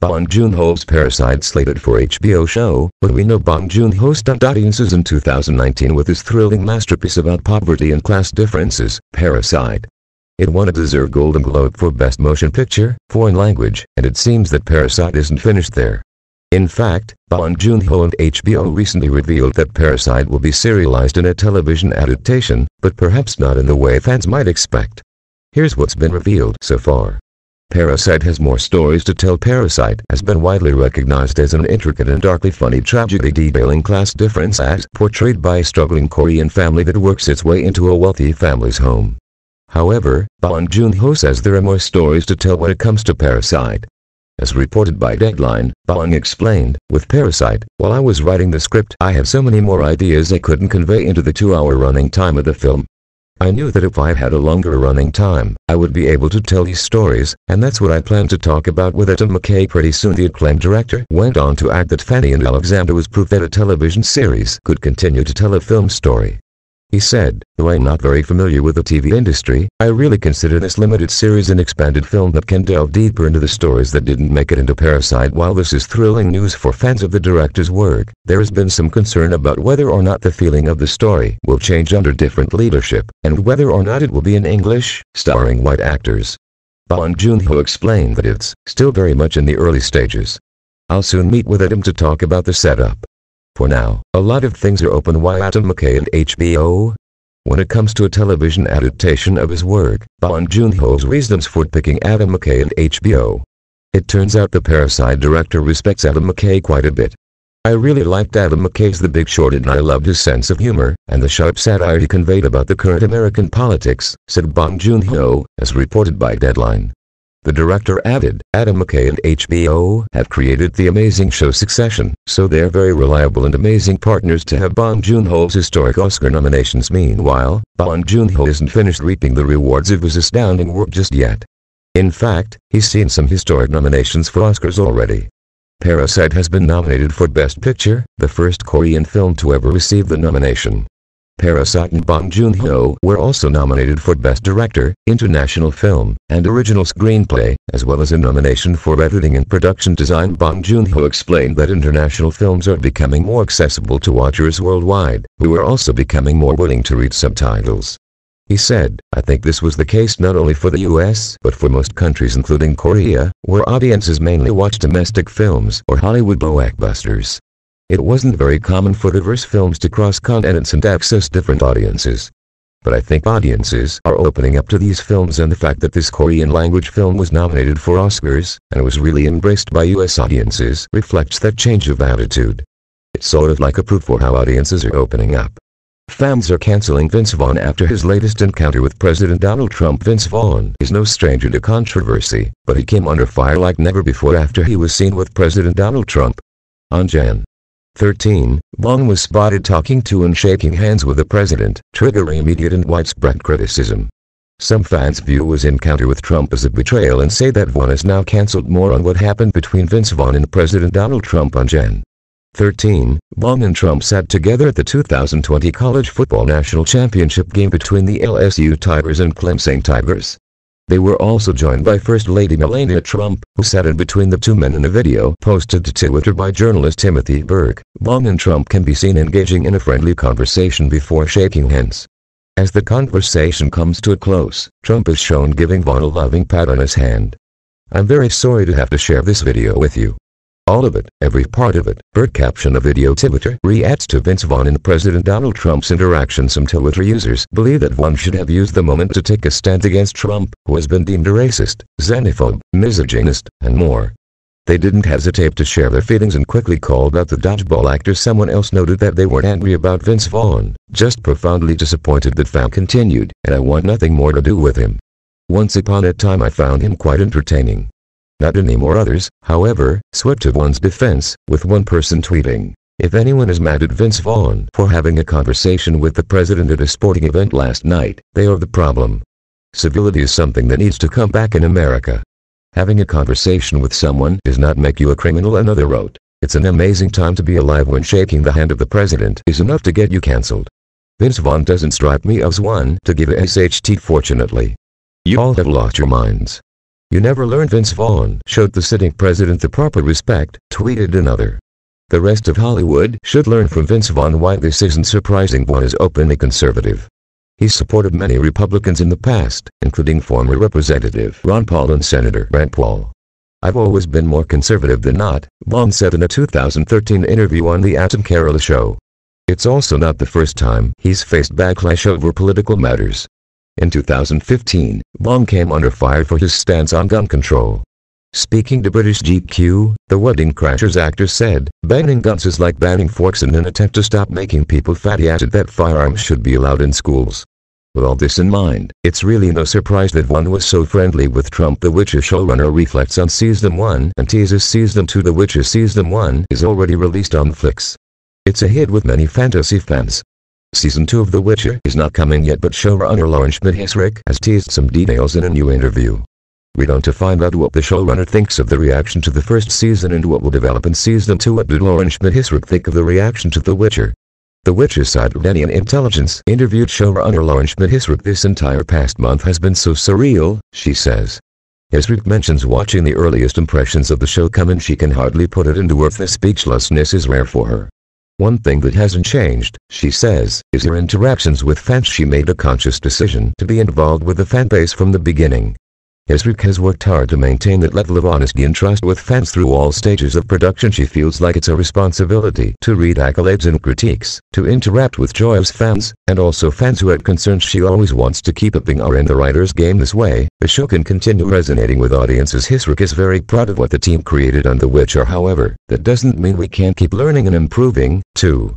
Bong Joon-ho's Parasite slated for HBO show, but we know Bong Joon-ho stunned audiences in 2019 with his thrilling masterpiece about poverty and class differences, Parasite. It won a deserved Golden Globe for Best Motion Picture, Foreign Language, and it seems that Parasite isn't finished there. In fact, Bong Joon-ho and HBO recently revealed that Parasite will be serialized in a television adaptation, but perhaps not in the way fans might expect. Here's what's been revealed so far. Parasite has more stories to tell. Parasite has been widely recognized as an intricate and darkly funny tragedy detailing class difference as portrayed by a struggling Korean family that works its way into a wealthy family's home. However, Bong Joon-ho says there are more stories to tell when it comes to Parasite. As reported by Deadline, Bong explained, with Parasite, while I was writing the script I had so many more ideas I couldn't convey into the two-hour running time of the film. I knew that if I had a longer running time, I would be able to tell these stories, and that's what I plan to talk about with Adam McKay pretty soon the acclaimed director went on to add that Fanny and Alexander was proof that a television series could continue to tell a film story. He said, though I'm not very familiar with the TV industry, I really consider this limited series an expanded film that can delve deeper into the stories that didn't make it into Parasite. While this is thrilling news for fans of the director's work, there has been some concern about whether or not the feeling of the story will change under different leadership, and whether or not it will be in English, starring white actors. Bong Joon-ho explained that it's still very much in the early stages. I'll soon meet with Adam to talk about the setup. For now, a lot of things are open why Adam McKay and HBO? When it comes to a television adaptation of his work, Bong Joon-ho's reasons for picking Adam McKay and HBO. It turns out the Parasite director respects Adam McKay quite a bit. I really liked Adam McKay's The Big Short and I loved his sense of humor and the sharp satire he conveyed about the current American politics, said Bong Joon-ho, as reported by Deadline. The director added, Adam McKay and HBO have created the amazing show Succession, so they're very reliable and amazing partners to have Bong Joon-ho's historic Oscar nominations. Meanwhile, Bong Joon-ho isn't finished reaping the rewards of his astounding work just yet. In fact, he's seen some historic nominations for Oscars already. Parasite has been nominated for Best Picture, the first Korean film to ever receive the nomination. Parasite and Bong Joon-ho were also nominated for Best Director, International Film, and Original Screenplay, as well as a nomination for Editing and Production Design. Bong Joon-ho explained that international films are becoming more accessible to watchers worldwide, who are also becoming more willing to read subtitles. He said, I think this was the case not only for the US but for most countries including Korea, where audiences mainly watch domestic films or Hollywood blockbusters. It wasn't very common for diverse films to cross continents and access different audiences. But I think audiences are opening up to these films and the fact that this Korean language film was nominated for Oscars and was really embraced by US audiences reflects that change of attitude. It's sort of like a proof for how audiences are opening up. Fans are canceling Vince Vaughn after his latest encounter with President Donald Trump. Vince Vaughn is no stranger to controversy, but he came under fire like never before after he was seen with President Donald Trump. On Jan. 13. Vaughn was spotted talking to and shaking hands with the president, triggering immediate and widespread criticism. Some fans view his encounter with Trump as a betrayal and say that Vaughn has now cancelled more on what happened between Vince Vaughn and President Donald Trump on Jan. 13. Vaughn and Trump sat together at the 2020 College Football National Championship game between the LSU Tigers and Clemson Tigers. They were also joined by First Lady Melania Trump, who sat in between the two men in a video posted to Twitter by journalist Timothy Burke. Vaughn and Trump can be seen engaging in a friendly conversation before shaking hands. As the conversation comes to a close, Trump is shown giving Vaughn a loving pat on his hand. I'm very sorry to have to share this video with you. All of it, every part of it. Burke caption a video Twitter reacts to Vince Vaughn and President Donald Trump's interaction. Some Twitter users believe that Vaughn should have used the moment to take a stand against Trump, who has been deemed a racist, xenophobe, misogynist, and more. They didn't hesitate to share their feelings and quickly called out the dodgeball actor. Someone else noted that they weren't angry about Vince Vaughn, just profoundly disappointed that Vaughn continued, and I want nothing more to do with him. Once upon a time I found him quite entertaining. Not anymore others, however, swept to Vaughn's defense, with one person tweeting, if anyone is mad at Vince Vaughn for having a conversation with the president at a sporting event last night, they are the problem. Civility is something that needs to come back in America. Having a conversation with someone does not make you a criminal another wrote. It's an amazing time to be alive when shaking the hand of the president is enough to get you cancelled. Vince Vaughn doesn't strike me as one to give a SHT fortunately. You all have lost your minds. You never learned Vince Vaughn showed the sitting president the proper respect, tweeted another. The rest of Hollywood should learn from Vince Vaughn why this isn't surprising Vaughn is openly conservative. He supported many Republicans in the past, including former Representative Ron Paul and Senator Rand Paul. I've always been more conservative than not, Vaughn said in a 2013 interview on The Adam Carolla Show. It's also not the first time he's faced backlash over political matters. In 2015, Vaughn came under fire for his stance on gun control. Speaking to British GQ, the Wedding Crashers actor said, banning guns is like banning forks in an attempt to stop making people fatty added that firearms should be allowed in schools. With all this in mind, it's really no surprise that Vaughn was so friendly with Trump. The Witcher showrunner reflects on Season 1 and teases Season 2. The Witcher Season 1 is already released on Flix. It's a hit with many fantasy fans. Season 2 of The Witcher is not coming yet but showrunner Lauren Schmidt-Hissrich has teased some details in a new interview. Read on to find out what the showrunner thinks of the reaction to the first season and what will develop in season 2. What did Lauren Schmidt-Hissrich think of the reaction to The Witcher? The Witcher Denian Intelligence interviewed showrunner Lauren Schmidt-Hissrich this entire past month has been so surreal, she says. Hissrich mentions watching the earliest impressions of the show come and she can hardly put it into words the speechlessness is rare for her. One thing that hasn't changed, she says, is her interactions with fans she made a conscious decision to be involved with the fanbase from the beginning. Hissrich has worked hard to maintain that level of honesty and trust with fans through all stages of production. She feels like it's a responsibility to read accolades and critiques, to interact with joyous fans, and also fans who had concerns. She always wants to keep upping our and the writer's game this way. The show can continue resonating with audiences. Hissrich is very proud of what the team created on The Witcher. However, that doesn't mean we can't keep learning and improving, too.